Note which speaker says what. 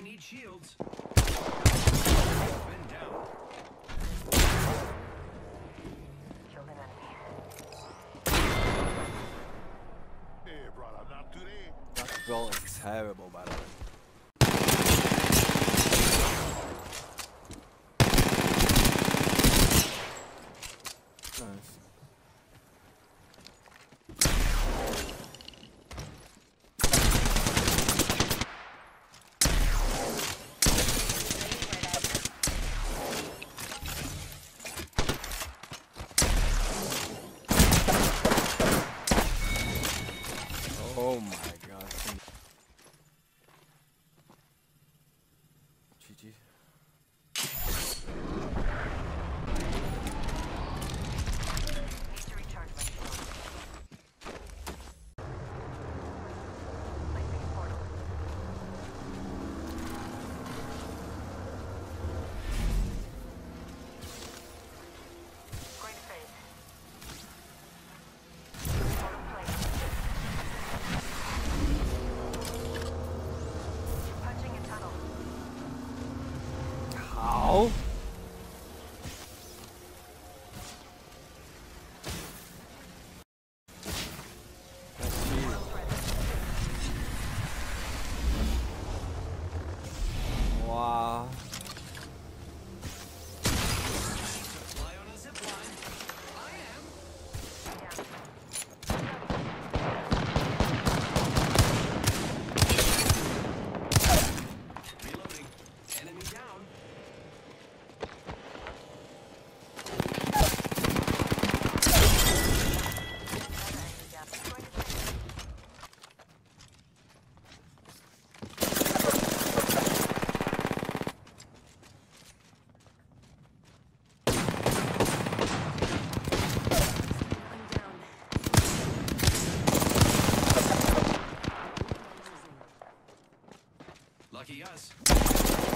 Speaker 1: need shields. Been down.
Speaker 2: Killed an enemy.
Speaker 3: Hey, brother, not today.
Speaker 4: That roll is terrible, by the way. My Lucky us.